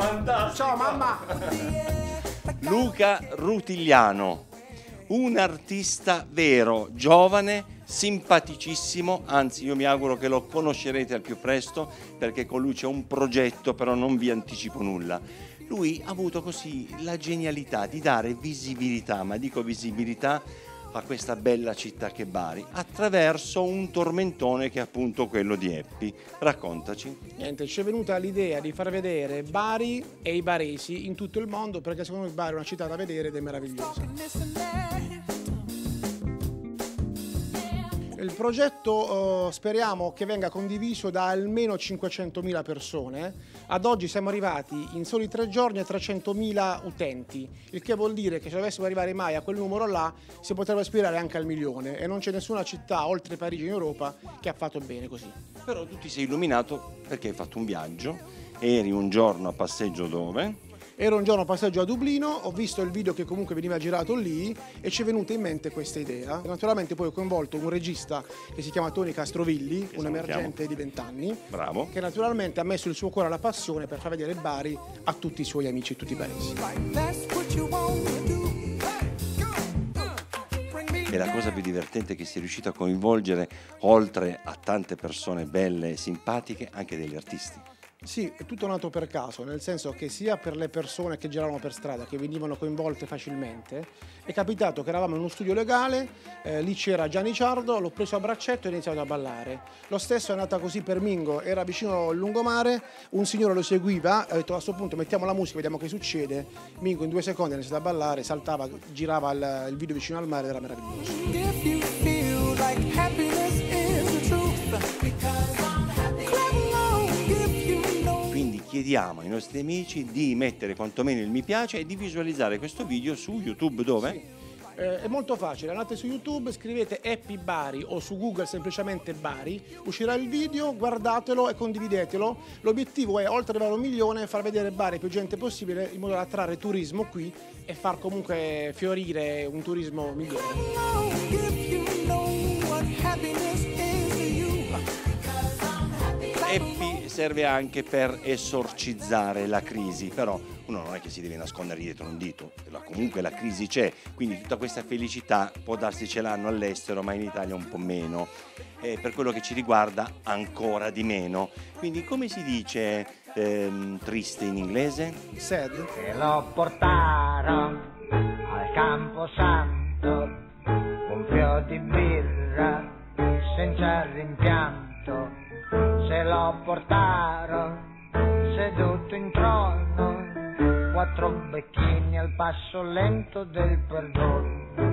Fantastico. Ciao mamma! Luca Rutigliano, un artista vero, giovane, simpaticissimo, anzi io mi auguro che lo conoscerete al più presto perché con lui c'è un progetto, però non vi anticipo nulla. Lui ha avuto così la genialità di dare visibilità, ma dico visibilità a questa bella città che è Bari, attraverso un tormentone che è appunto quello di Eppi. Raccontaci. Niente, ci è venuta l'idea di far vedere Bari e i baresi in tutto il mondo perché secondo me Bari è una città da vedere ed è meravigliosa. Il progetto eh, speriamo che venga condiviso da almeno 500.000 persone. Ad oggi siamo arrivati in soli tre giorni a 300.000 utenti, il che vuol dire che se dovessimo arrivare mai a quel numero là si potrebbe aspirare anche al milione e non c'è nessuna città oltre Parigi in Europa che ha fatto bene così. Però tu ti sei illuminato perché hai fatto un viaggio, eri un giorno a passeggio dove? Ero un giorno a passeggio a Dublino, ho visto il video che comunque veniva girato lì e ci è venuta in mente questa idea. Naturalmente poi ho coinvolto un regista che si chiama Tony Castrovilli, un emergente di 20 anni, Bravo. che naturalmente ha messo il suo cuore alla passione per far vedere Bari a tutti i suoi amici e tutti i baresi. E la cosa più divertente è che sei riuscito a coinvolgere, oltre a tante persone belle e simpatiche, anche degli artisti. Sì, è tutto nato per caso, nel senso che sia per le persone che giravano per strada, che venivano coinvolte facilmente, è capitato che eravamo in uno studio legale, eh, lì c'era Gianni Ciardo, l'ho preso a braccetto e ho iniziato a ballare. Lo stesso è andata così per Mingo, era vicino al lungomare, un signore lo seguiva, ho detto a questo punto mettiamo la musica, vediamo che succede. Mingo in due secondi ha iniziato a ballare, saltava, girava il, il video vicino al mare ed era meraviglioso. Chiediamo ai nostri amici di mettere quantomeno il mi piace e di visualizzare questo video su YouTube dove? Eh, è molto facile, andate su YouTube, scrivete Happy Bari o su Google semplicemente Bari, uscirà il video, guardatelo e condividetelo. L'obiettivo è, oltre ad arrivare a un milione, far vedere Bari più gente possibile in modo da attrarre turismo qui e far comunque fiorire un turismo migliore. Along serve anche per esorcizzare la crisi, però uno non è che si deve nascondere dietro un dito, la- comunque la crisi c'è, quindi tutta questa felicità può darsi ce l'hanno all'estero, ma in Italia un po' meno, e per quello che ci riguarda ancora di meno. Quindi come si dice ehm, triste in inglese? Sad? Se lo portarono al camposanto, un fio di birra senza rimpianto. Se lo portarono seduto in trono, quattro becchini al passo lento del perdono.